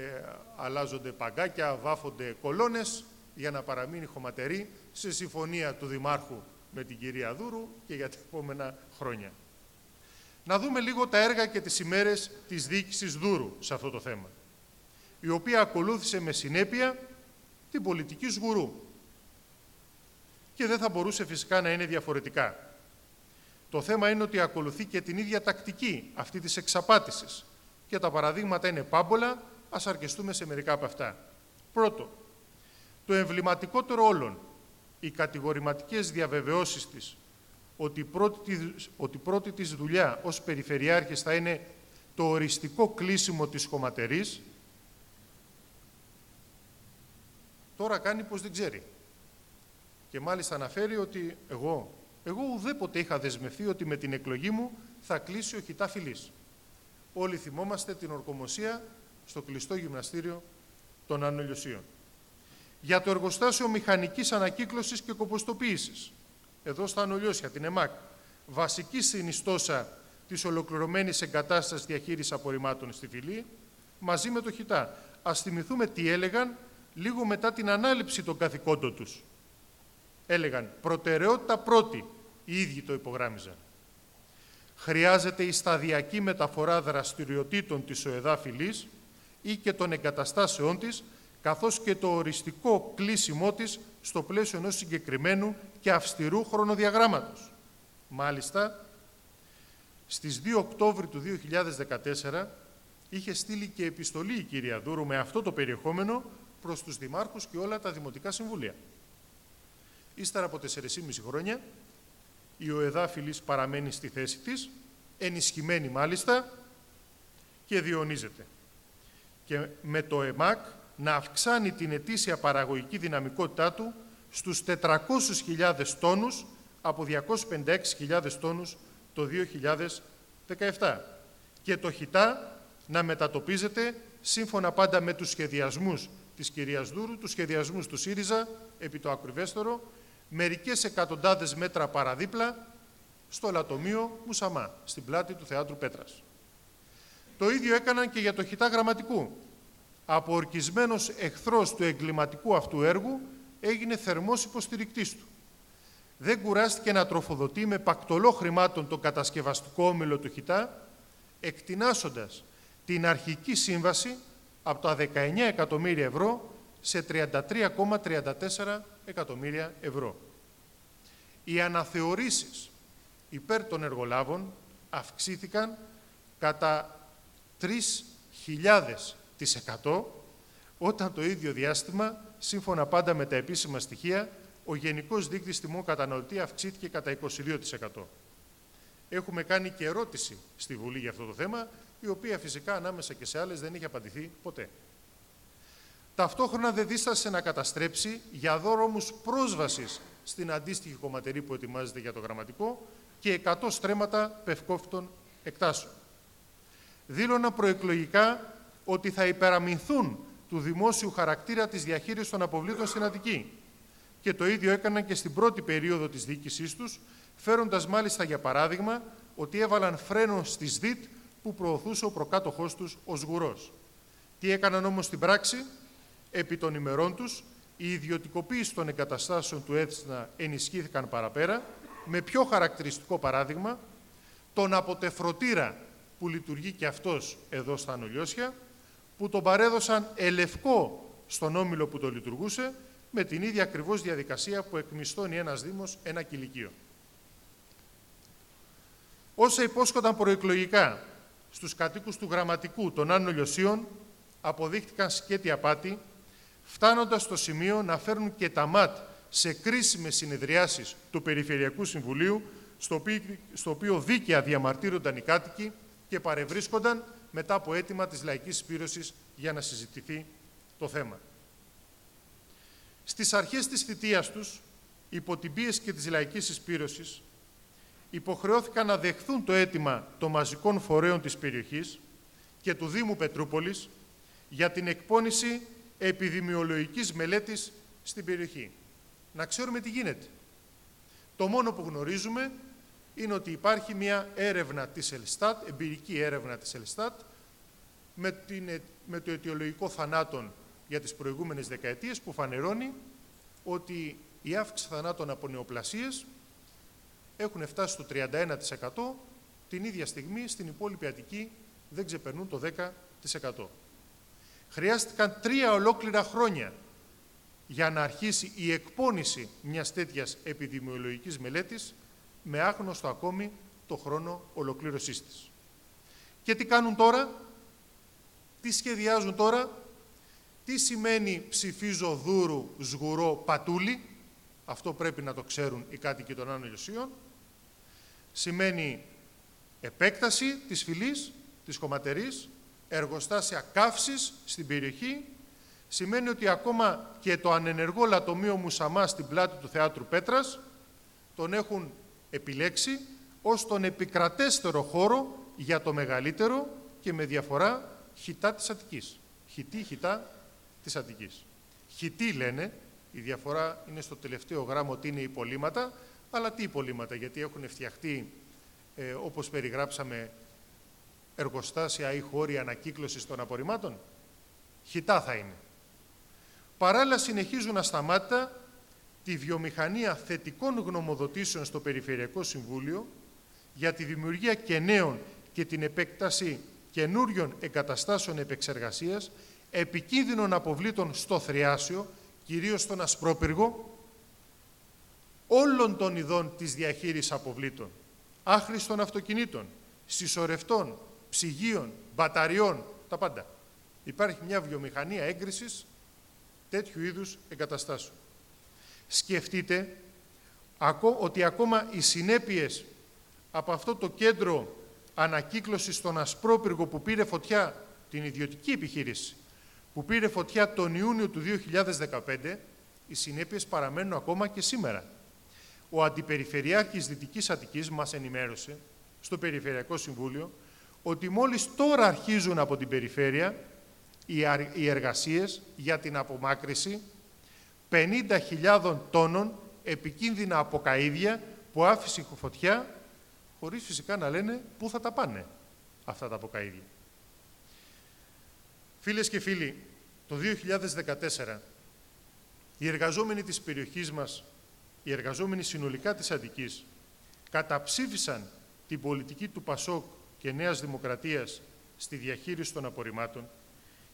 αλλάζονται παγκάκια, βάφονται κολόνες για να παραμείνει χωματερή σε συμφωνία του Δημάρχου με την κυρία Δούρου και για τα επόμενα χρόνια. Να δούμε λίγο τα έργα και τις ημέρες της διοίκησης Δούρου σε αυτό το θέμα, η οποία ακολούθησε με συνέπεια την πολιτική σγουρού και δεν θα μπορούσε φυσικά να είναι διαφορετικά. Το θέμα είναι ότι ακολουθεί και την ίδια τακτική αυτή της εξαπάτησης και τα παραδείγματα είναι πάμπολα, ας αρκεστούμε σε μερικά από αυτά. Πρώτο, το εμβληματικότερο όλων, οι κατηγορηματικές διαβεβαιώσεις της ότι η πρώτη, ότι πρώτη της δουλειά ως περιφερειάρχης θα είναι το οριστικό κλείσιμο της χωματερής, τώρα κάνει πως δεν ξέρει. Και μάλιστα αναφέρει ότι εγώ, εγώ ουδέποτε είχα δεσμευθεί ότι με την εκλογή μου θα κλείσει ο χιτά φιλής. Όλοι θυμόμαστε την ορκομοσία στο κλειστό γυμναστήριο των Ανολιωσίων. Για το εργοστάσιο μηχανικής ανακύκλωσης και κοποστοποίησης, εδώ στα Ανολιώσια, την ΕΜΑΚ, βασική συνιστόσα της ολοκληρωμένης εγκατάστασης διαχείρισης απορριμμάτων στη φυλή, μαζί με το ΧΙΤΑ. Ας θυμηθούμε τι έλεγαν λίγο μετά την ανάληψη των καθηκόντων τους. Έλεγαν προτεραιότητα πρώτη, οι ίδιοι το υπογράμμιζαν. Χρειάζεται η σταδιακή μεταφορά δραστηριοτήτων της ΟΕΔΑ φυλής ή και των εγκαταστάσεών της, καθώς και το οριστικό κλείσιμό της στο πλαίσιο ενός συγκεκριμένου και αυστηρού χρονοδιαγράμματος. Μάλιστα, στις 2 Οκτώβρη του 2014 είχε στείλει και επιστολή η κυρία Δούρου με αυτό το περιεχόμενο προς τους δημάρχους και όλα τα δημοτικά συμβούλια. Ύστερα από 4,5 χρόνια, η ΟΕΔΑ Φιλής παραμένει στη θέση της, ενισχυμένη μάλιστα και διονύζεται. Και με το ΕΜΑΚ να αυξάνει την ετήσια παραγωγική δυναμικότητά του στους 400.000 τόνους από 256.000 τόνους το 2017 και το χιτά να μετατοπίζεται σύμφωνα πάντα με τους σχεδιασμούς της κυρίας Δούρου, τους σχεδιασμούς του ΣΥΡΙΖΑ επί το ακριβέστερο, μερικές εκατοντάδες μέτρα παραδίπλα στο λατομείο Μουσαμά, στην πλάτη του Θεάτρου Πέτρας. Το ίδιο έκαναν και για το χιτά γραμματικού. Αποορκισμένος εχθρός του εγκληματικού αυτού έργου έγινε θερμός υποστηρικτής του. Δεν κουράστηκε να τροφοδοτεί με πακτολό χρημάτων το κατασκευαστικό όμιλο του Χιτά, εκτινάσοντας την αρχική σύμβαση από τα 19 εκατομμύρια ευρώ σε 33,34 εκατομμύρια ευρώ. Οι αναθεωρήσεις υπέρ των εργολάβων αυξήθηκαν κατά 3.000% όταν το ίδιο διάστημα, σύμφωνα πάντα με τα επίσημα στοιχεία, ο γενικός δείκτης τιμών καταναλωτή αυξήθηκε κατά 22%. Έχουμε κάνει και ερώτηση στη Βουλή για αυτό το θέμα, η οποία φυσικά ανάμεσα και σε άλλες δεν είχε απαντηθεί ποτέ. Ταυτόχρονα δεν δίστασε να καταστρέψει για δώρο όμως πρόσβασης στην αντίστοιχη κομματερή που ετοιμάζεται για το γραμματικό και 100 στρέμματα πευκόφυτων εκτάσεων. Δήλωνα προεκλογικά ότι θα υπεραμεινθούν του δημόσιου χαρακτήρα της διαχείρισης των αποβλήτων στην Αττική. Και το ίδιο έκαναν και στην πρώτη περίοδο της διοίκησής τους, φέροντας μάλιστα για παράδειγμα ότι έβαλαν φρένο στις ΔΙΤ που προωθούσε ο προκάτοχός τους ο Σγουρός. Τι έκαναν όμως στην πράξη, επί των ημερών τους, η ιδιωτικοποίηση των εγκαταστάσεων του ΕΤΣΝΑ ενισχύθηκαν παραπέρα, με πιο χαρακτηριστικό παράδειγμα, τον αποτεφρωτήρα που λειτουργεί και αυτός εδώ στα Ανολιώσια, που τον παρέδωσαν ελευκό στον όμιλο που το λειτουργούσε, με την ίδια ακριβώς διαδικασία που εκμισθώνει ένας Δήμος ένα κηλικείο. Όσα υπόσχονταν προεκλογικά στους κατοίκους του Γραμματικού των Άνω Λιωσίων, αποδείχτηκαν σκέτη απάτη, φτάνοντας στο σημείο να φέρνουν και τα ΜΑΤ σε κρίσιμες συνεδριάσεις του Περιφερειακού Συμβουλίου, στο οποίο, δίκαια διαμαρτύρονταν οι κάτοικοι και παρευρίσκονταν μετά από αίτημα της Λαϊκής Σπήρωσης για να συζητηθεί το θέμα. Στις αρχές της θητείας τους, υπό την πίεση και της Λαϊκής Συσπήρωσης, υποχρεώθηκαν να δεχθούν το αίτημα των μαζικών φορέων της περιοχής και του Δήμου Πετρούπολης για την εκπόνηση επιδημιολογικής μελέτης στην περιοχή. Να ξέρουμε τι γίνεται. Το μόνο που γνωρίζουμε είναι ότι υπάρχει μια έρευνα της Ελστάτ, εμπειρική έρευνα της Ελστάτ, με, την, με το αιτιολογικό θανάτων για τις προηγούμενες δεκαετίες που φανερώνει ότι η αύξηση θανάτων από νεοπλασίες έχουν φτάσει στο 31% την ίδια στιγμή στην υπόλοιπη Αττική δεν ξεπερνούν το 10%. Χρειάστηκαν τρία ολόκληρα χρόνια για να αρχίσει η εκπόνηση μιας τέτοιας επιδημιολογικής μελέτης με άγνωστο ακόμη το χρόνο ολοκλήρωσής της. Και τι κάνουν τώρα, τι σχεδιάζουν τώρα, τι σημαίνει ψηφίζω δούρου, σγουρό, πατούλι, αυτό πρέπει να το ξέρουν οι κάτοικοι των Άνω Λιωσίων, σημαίνει επέκταση της φυλής, της κομματερής, εργοστάσια καύσης στην περιοχή, σημαίνει ότι ακόμα και το ανενεργό λατομείο Μουσαμά στην πλάτη του Θεάτρου Πέτρας τον έχουν επιλέξει ως τον επικρατέστερο χώρο για το μεγαλύτερο και με διαφορά χιτά της Αττικής. Χιτή, χιτά της Αττικής. Χιτή λένε, η διαφορά είναι στο τελευταίο γράμμα ότι είναι υπολείμματα, αλλά τι υπολείμματα, γιατί έχουν φτιαχτεί, ε, όπως περιγράψαμε, εργοστάσια ή χώροι ανακύκλωσης των απορριμμάτων; Χιτά θα είναι. Παράλληλα συνεχίζουν ασταμάτητα τη βιομηχανία θετικών γνωμοδοτήσεων στο Περιφερειακό Συμβούλιο για τη δημιουργία και νέων και την επέκταση καινούριων εγκαταστάσεων επεξεργασίας επικίνδυνων αποβλήτων στο θριάσιο, κυρίως στον ασπρόπυργο, όλων των ειδών της διαχείρισης αποβλήτων, άχρηστων αυτοκινήτων, συσσωρευτών, ψυγείων, μπαταριών, τα πάντα. Υπάρχει μια βιομηχανία έγκρισης τέτοιου είδους εγκαταστάσεων. Σκεφτείτε ότι ακόμα οι συνέπειες από αυτό το κέντρο ανακύκλωσης στον Ασπρόπυργο που πήρε φωτιά την ιδιωτική επιχείρηση που πήρε φωτιά τον Ιούνιο του 2015, οι συνέπειες παραμένουν ακόμα και σήμερα. Ο Αντιπεριφερειάρχης Δυτικής Αττικής μας ενημέρωσε στο Περιφερειακό Συμβούλιο ότι μόλις τώρα αρχίζουν από την περιφέρεια οι εργασίες για την απομάκρυση 50.000 τόνων επικίνδυνα αποκαΐδια που άφησε η φωτιά χωρίς φυσικά να λένε πού θα τα πάνε αυτά τα αποκαΐδια. Φίλες και φίλοι, το 2014 οι εργαζόμενοι της περιοχής μας, οι εργαζόμενοι συνολικά της Αττικής, καταψήφισαν την πολιτική του Πασόκ και Νέας Δημοκρατίας στη διαχείριση των απορριμμάτων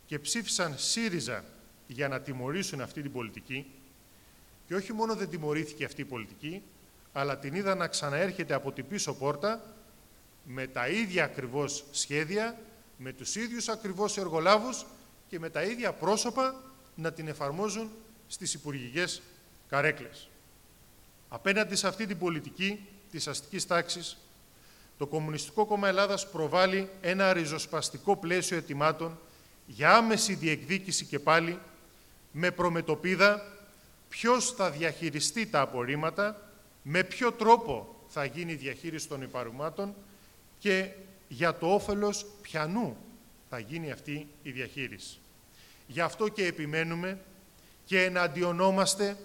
και ψήφισαν ΣΥΡΙΖΑ για να τιμωρήσουν αυτή την πολιτική και όχι μόνο δεν τιμωρήθηκε αυτή η πολιτική, αλλά την είδα να ξαναέρχεται από την πίσω πόρτα με τα ίδια ακριβώς σχέδια, με τους ίδιους ακριβώς εργολάβους και με τα ίδια πρόσωπα να την εφαρμόζουν στις υπουργικές καρέκλες. Απέναντι σε αυτή την πολιτική της αστικής τάξης, το Κομμουνιστικό Κόμμα Ελλάδας προβάλλει ένα ριζοσπαστικό πλαίσιο ετοιμάτων για άμεση διεκδίκηση και πάλι με προμετωπίδα ποιος θα διαχειριστεί τα απορρίμματα, με ποιο τρόπο θα γίνει η διαχείριση των υπαρουμάτων και για το όφελος πιανού θα γίνει αυτή η διαχείριση. Γι' αυτό και επιμένουμε και εναντιονόμαστε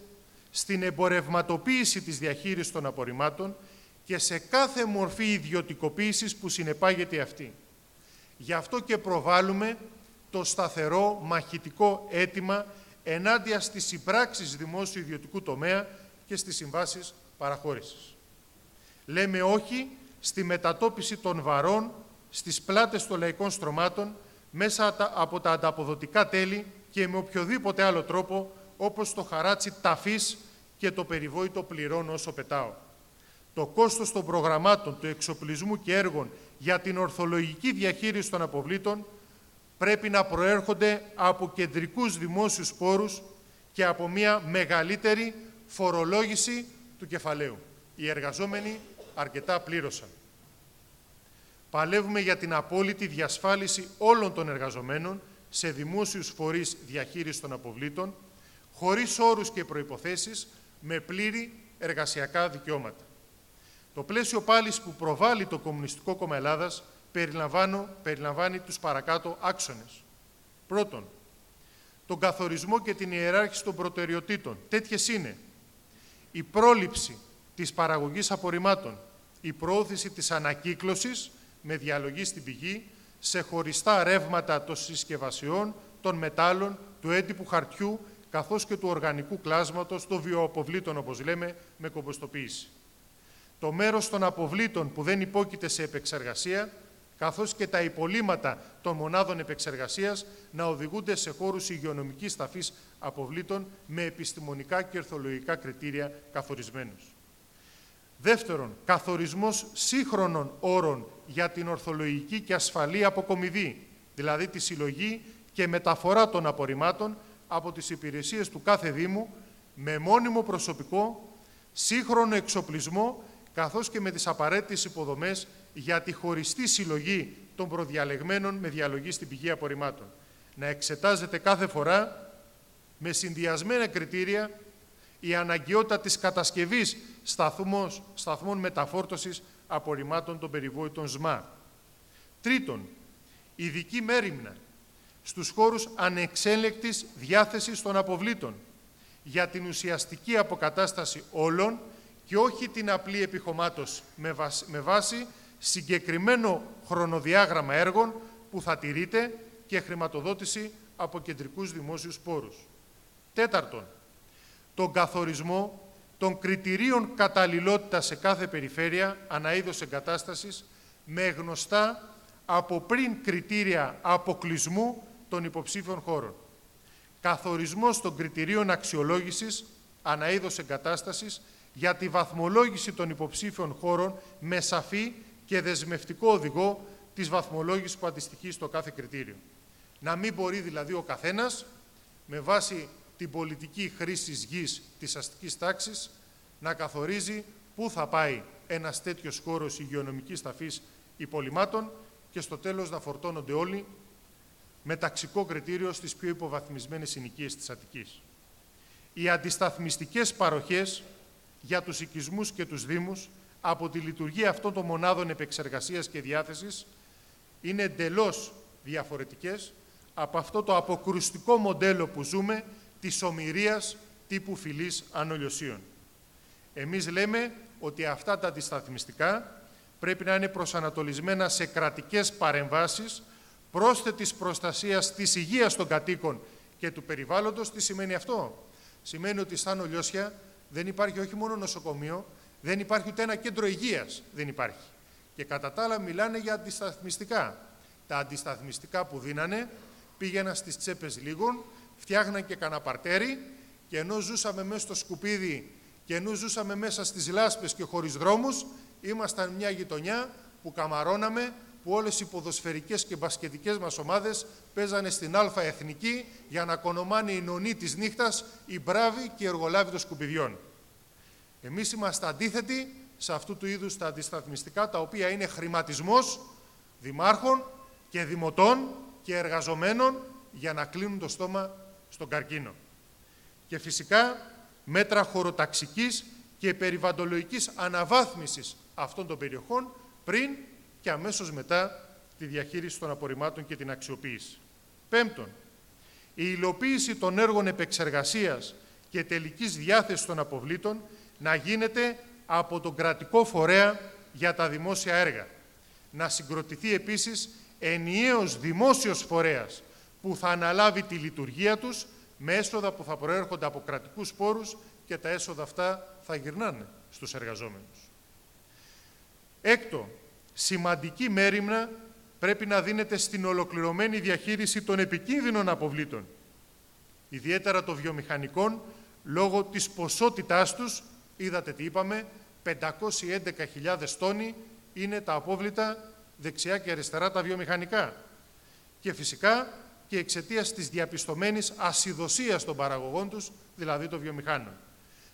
στην εμπορευματοποίηση της διαχείρισης των απορριμμάτων και σε κάθε μορφή ιδιωτικοποίησης που συνεπάγεται αυτή. Γι' αυτό και προβάλλουμε το σταθερό μαχητικό αίτημα ενάντια στις συμπράξεις δημόσιου ιδιωτικού τομέα και στις συμβάσεις παραχώρησης. Λέμε όχι στη μετατόπιση των βαρών στις πλάτες των λαϊκών στρωμάτων μέσα από τα ανταποδοτικά τέλη και με οποιοδήποτε άλλο τρόπο όπως το χαράτσι ταφής και το περιβόητο πληρώνω όσο πετάω. Το κόστος των προγραμμάτων, του εξοπλισμού και έργων για την ορθολογική διαχείριση των αποβλήτων πρέπει να προέρχονται από κεντρικούς δημόσιους πόρους και από μια μεγαλύτερη φορολόγηση του κεφαλαίου. Οι εργαζόμενοι αρκετά πλήρωσαν. Παλεύουμε για την απόλυτη διασφάλιση όλων των εργαζομένων σε δημόσιους φορείς διαχείρισης των αποβλήτων, χωρίς όρους και προϋποθέσεις, με πλήρη εργασιακά δικαιώματα. Το πλαίσιο πάλις που προβάλλει το Κομμουνιστικό Κόμμα Ελλάδας περιλαμβάνει τους παρακάτω άξονες. Πρώτον, τον καθορισμό και την ιεράρχηση των προτεραιοτήτων. Τέτοιες είναι η πρόληψη της παραγωγής απορριμμάτων, η προώθηση της ανακύκλωσης με διαλογή στην πηγή, σε χωριστά ρεύματα των συσκευασιών, των μετάλλων, του έντυπου χαρτιού, καθώς και του οργανικού κλάσματος, των βιοαποβλήτων, όπως λέμε, με κομποστοποίηση. Το μέρος των αποβλήτων που δεν υπόκειται σε επεξεργασία, καθώς και τα υπολείμματα των μονάδων επεξεργασίας να οδηγούνται σε χώρους υγειονομικής ταφής αποβλήτων με επιστημονικά και ορθολογικά κριτήρια καθορισμένους. Δεύτερον, καθορισμός σύγχρονων όρων για την ορθολογική και ασφαλή αποκομιδή, δηλαδή τη συλλογή και μεταφορά των απορριμμάτων από τις υπηρεσίες του κάθε Δήμου με μόνιμο προσωπικό, σύγχρονο εξοπλισμό καθώς και με τις απαραίτητες υποδομές για τη χωριστή συλλογή των προδιαλεγμένων με διαλογή στην πηγή απορριμμάτων. Να εξετάζεται κάθε φορά με συνδυασμένα κριτήρια η αναγκαιότητα της κατασκευής σταθμός, σταθμών μεταφόρτωσης απορριμμάτων των περιβόητων ΣΜΑ. Τρίτον, ειδική μέρημνα στους χώρους ανεξέλεκτης διάθεσης των αποβλήτων για την ουσιαστική αποκατάσταση όλων και όχι την απλή επιχωμάτωση με βάση, συγκεκριμένο χρονοδιάγραμμα έργων που θα τηρείται και χρηματοδότηση από κεντρικούς δημόσιους πόρους. Τέταρτον, τον καθορισμό των κριτηρίων καταλληλότητας σε κάθε περιφέρεια αναείδος εγκατάστασης με γνωστά από πριν κριτήρια αποκλεισμού των υποψήφιων χώρων. Καθορισμός των κριτηρίων αξιολόγησης αναείδος εγκατάστασης για τη βαθμολόγηση των υποψήφιων χώρων με σαφή και δεσμευτικό οδηγό της βαθμολόγησης που αντιστοιχεί στο κάθε κριτήριο. Να μην μπορεί δηλαδή ο καθένας με βάση την πολιτική χρήση γης της αστικής τάξης να καθορίζει πού θα πάει ένας τέτοιος χώρος υγειονομικής ταφής υπολοιμάτων και στο τέλος να φορτώνονται όλοι με ταξικό κριτήριο στις πιο υποβαθμισμένες συνοικίες της Αττικής. Οι αντισταθμιστικές παροχές για τους οικισμούς και τους δήμους από τη λειτουργία αυτών των μονάδων επεξεργασίας και διάθεσης είναι εντελώς διαφορετικές από αυτό το αποκρουστικό μοντέλο που ζούμε της ομοιρίας τύπου φυλής ανολιοσίων. Εμείς λέμε ότι αυτά τα αντισταθμιστικά πρέπει να είναι προσανατολισμένα σε κρατικές παρεμβάσεις πρόσθετης προστασίας της υγείας των κατοίκων και του περιβάλλοντος. Τι σημαίνει αυτό; Σημαίνει ότι στα Νολιώσια δεν υπάρχει όχι μόνο νοσοκομείο, δεν υπάρχει ούτε ένα κέντρο υγείας. Δεν υπάρχει. Και κατά τα άλλα μιλάνε για αντισταθμιστικά. Τα αντισταθμιστικά που δίνανε πήγαιναν στις τσέπες λίγων, φτιάχναν και καναπαρτέρι και ενώ ζούσαμε μέσα στο σκουπίδι και ενώ ζούσαμε μέσα στις λάσπες και χωρίς δρόμους, ήμασταν μια γειτονιά που καμαρώναμε που όλες οι ποδοσφαιρικές και μπασκετικές μας ομάδες παίζανε στην Α Εθνική για να κονομάνε η νονή της νύχτας, οι μπράβοι και οι εργολάβοι των σκουπιδιών. Εμείς είμαστε αντίθετοι σε αυτού του είδους τα αντισταθμιστικά, τα οποία είναι χρηματισμός δημάρχων και δημοτών και εργαζομένων για να κλείνουν το στόμα στον καρκίνο. Και φυσικά μέτρα χωροταξικής και περιβαλλοντολογικής αναβάθμισης αυτών των περιοχών πριν και αμέσως μετά τη διαχείριση των απορριμμάτων και την αξιοποίηση. Πέμπτον, η υλοποίηση των έργων επεξεργασίας και τελικής διάθεσης των αποβλήτων να γίνεται από τον κρατικό φορέα για τα δημόσια έργα. Να συγκροτηθεί επίσης ενιαίος δημόσιος φορέας που θα αναλάβει τη λειτουργία τους με έσοδα που θα προέρχονται από κρατικούς πόρους και τα έσοδα αυτά θα γυρνάνε στους εργαζόμενους. Έκτο, σημαντική μέρημνα πρέπει να δίνεται στην ολοκληρωμένη διαχείριση των επικίνδυνων αποβλήτων, ιδιαίτερα των βιομηχανικών, λόγω της ποσότητάς τους, είδατε τι είπαμε, 511.000 τόνοι είναι τα απόβλητα δεξιά και αριστερά τα βιομηχανικά. Και φυσικά και εξαιτίας της διαπιστωμένης ασυδοσίας των παραγωγών τους, δηλαδή των βιομηχάνων.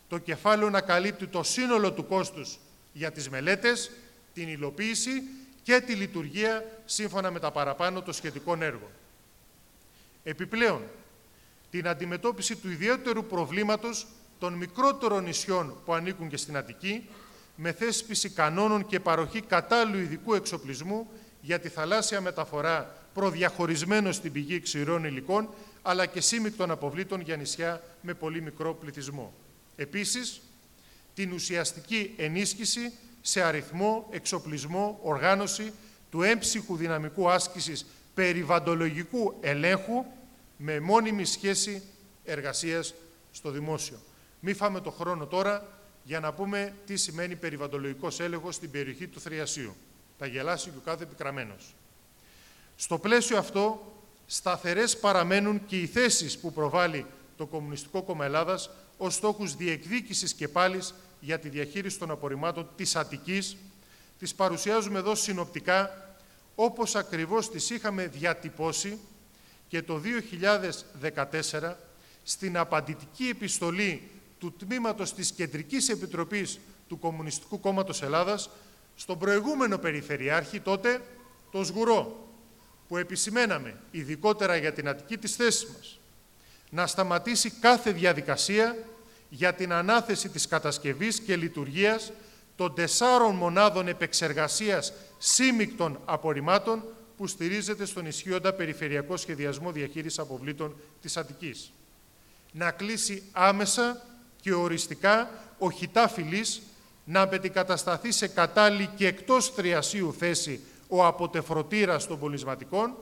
Το κεφάλαιο να καλύπτει το σύνολο του κόστους για τις μελέτες, την υλοποίηση και τη λειτουργία σύμφωνα με τα παραπάνω των σχετικών έργων. Επιπλέον, την αντιμετώπιση του ιδιαίτερου προβλήματος των μικρότερων νησιών που ανήκουν και στην Αττική, με θέσπιση κανόνων και παροχή κατάλληλου ειδικού εξοπλισμού για τη θαλάσσια μεταφορά προδιαχωρισμένο στην πηγή ξηρών υλικών, αλλά και σύμμικτων αποβλήτων για νησιά με πολύ μικρό πληθυσμό. Επίσης, την ουσιαστική ενίσχυση σε αριθμό, εξοπλισμό, οργάνωση του έμψυχου δυναμικού άσκησης περιβαντολογικού ελέγχου με μόνιμη σχέση εργασίας στο δημόσιο. Μη φάμε το χρόνο τώρα για να πούμε τι σημαίνει περιβαντολογικός έλεγχος στην περιοχή του Θριασίου. Τα γελάσει και ο κάθε επικραμένος. Στο πλαίσιο αυτό, σταθερές παραμένουν και οι θέσεις που προβάλλει το Κομμουνιστικό Κόμμα Ελλάδας ως στόχους διεκδίκησης και πάλης για τη διαχείριση των απορριμμάτων της Αττικής. Τις παρουσιάζουμε εδώ συνοπτικά, όπως ακριβώς τις είχαμε διατυπώσει και το 2014 στην απαντητική επιστολή του τμήματος της Κεντρικής Επιτροπής του Κομμουνιστικού Κόμματος Ελλάδας στον προηγούμενο Περιφερειάρχη τότε, το Σγουρό, που επισημέναμε ειδικότερα για την Αττική της θέσης μας, να σταματήσει κάθε διαδικασία για την ανάθεση της κατασκευής και λειτουργίας των τεσσάρων μονάδων επεξεργασίας σύμικτων απορριμμάτων που στηρίζεται στον ισχύοντα Περιφερειακό Σχεδιασμό Διαχείρισης Αποβλήτων της Αττικής. Να κλείσει άμεσα και οριστικά ο χιτά φυλής να μετικατασταθεί σε κατάλληλη και εκτός θριασίου θέση ο αποτεφρωτήρας των πολισματικών,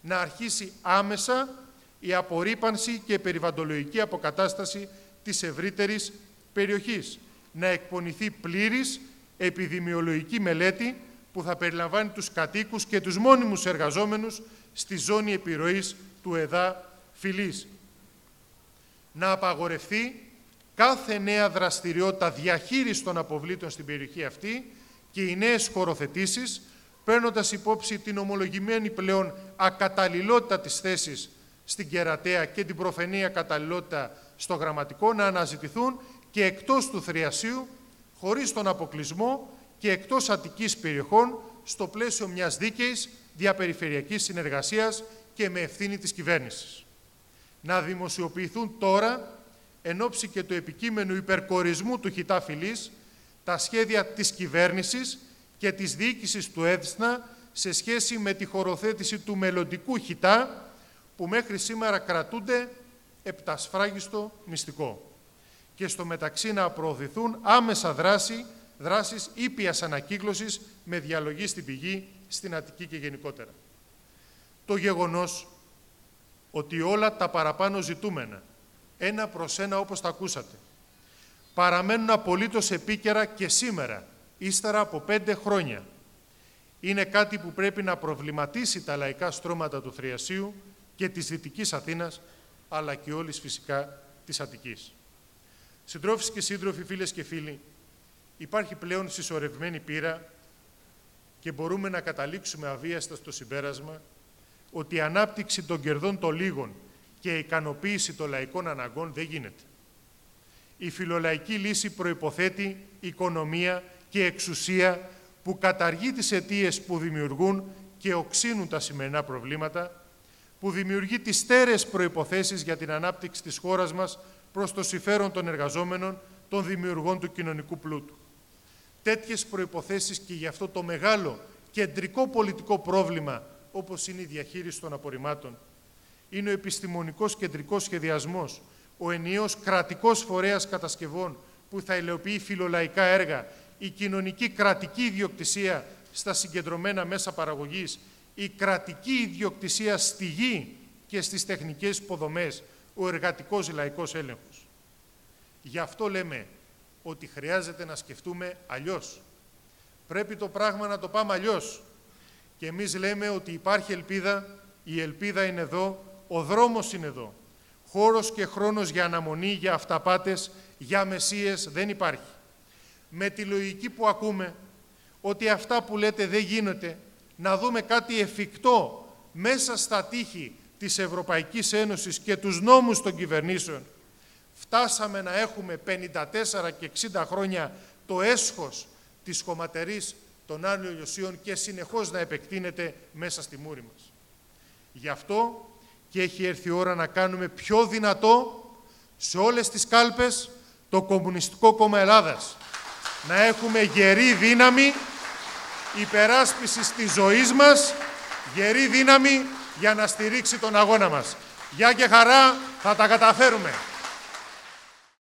να αρχίσει άμεσα η απορρίπανση και η περιβαντολογική αποκατάσταση της ευρύτερης περιοχής. Να εκπονηθεί πλήρης επιδημιολογική μελέτη που θα περιλαμβάνει τους κατοίκους και τους μόνιμους εργαζόμενους στη ζώνη επιρροής του ΕΔΑ φυλής. Να απαγορευτεί κάθε νέα δραστηριότητα διαχείρισης των αποβλήτων στην περιοχή αυτή και οι νέες χωροθετήσεις, παίρνοντας υπόψη την ομολογημένη πλέον ακαταλληλότητα της θέσης στην Κερατέα και την προφενή ακαταλληλότητα στο γραμματικό, να αναζητηθούν και εκτός του Θριασίου, χωρίς τον αποκλεισμό και εκτός Αττικής περιοχών, στο πλαίσιο μιας δίκαιης διαπεριφερειακής συνεργασίας και με ευθύνη της κυβέρνησης. Να δημοσιοποιηθούν τώρα εν ώψη και του επικείμενου υπερκορισμού του χιτά φυλής, τα σχέδια της κυβέρνησης και της διοίκησης του ΕΔΣΝΑ σε σχέση με τη χωροθέτηση του μελλοντικού χιτά, που μέχρι σήμερα κρατούνται επτασφράγιστο μυστικό. Και στο μεταξύ να προωθηθούν άμεσα δράση, δράσεις ήπιας ανακύκλωσης με διαλογή στην πηγή, στην Αττική και γενικότερα. Το γεγονός ότι όλα τα παραπάνω ζητούμενα ένα προς ένα όπως τα ακούσατε. Παραμένουν απολύτως επίκαιρα και σήμερα, ύστερα από πέντε χρόνια. Είναι κάτι που πρέπει να προβληματίσει τα λαϊκά στρώματα του Θριασίου και της Δυτικής Αθήνας, αλλά και όλης φυσικά της Αττικής. Συντρόφοι και σύντροφοι, φίλες και φίλοι, υπάρχει πλέον συσσωρευμένη πείρα και μπορούμε να καταλήξουμε αβίαστα στο συμπέρασμα ότι η ανάπτυξη των κερδών των λίγων και η ικανοποίηση των λαϊκών αναγκών δεν γίνεται. Η φιλολαϊκή λύση προϋποθέτει οικονομία και εξουσία που καταργεί τις αιτίες που δημιουργούν και οξύνουν τα σημερινά προβλήματα, που δημιουργεί τις στέρεες προϋποθέσεις για την ανάπτυξη της χώρας μας προς το συμφέρον των εργαζόμενων, των δημιουργών του κοινωνικού πλούτου. Τέτοιες προϋποθέσεις και γι' αυτό το μεγάλο κεντρικό πολιτικό πρόβλημα, όπως είναι η διαχείριση των απορριμμάτων, είναι ο επιστημονικός κεντρικός σχεδιασμός, ο ενιαίος κρατικός φορέας κατασκευών που θα υλοποιεί φιλολαϊκά έργα, η κοινωνική κρατική ιδιοκτησία στα συγκεντρωμένα μέσα παραγωγής, η κρατική ιδιοκτησία στη γη και στις τεχνικές υποδομές, ο εργατικός λαϊκός έλεγχος. Γι' αυτό λέμε ότι χρειάζεται να σκεφτούμε αλλιώς. Πρέπει το πράγμα να το πάμε αλλιώς. Και εμείς λέμε ότι υπάρχει ελπίδα, η ελπίδα είναι εδώ, ο δρόμος είναι εδώ. Χώρος και χρόνος για αναμονή, για αυταπάτες, για μεσίες δεν υπάρχει. Με τη λογική που ακούμε, ότι αυτά που λέτε δεν γίνεται, να δούμε κάτι εφικτό μέσα στα τείχη της Ευρωπαϊκής Ένωσης και τους νόμους των κυβερνήσεων, φτάσαμε να έχουμε 54 και 60 χρόνια το έσχος της χωματερής των άλλων Ιωσίων και συνεχώς να επεκτείνεται μέσα στη μούρη μας. Γι' αυτό και έχει έρθει η ώρα να κάνουμε πιο δυνατό σε όλες τις κάλπες το Κομμουνιστικό Κόμμα Ελλάδας. Να έχουμε γερή δύναμη υπεράσπισης της ζωής μας, γερή δύναμη για να στηρίξει τον αγώνα μας. Γεια και χαρά, θα τα καταφέρουμε.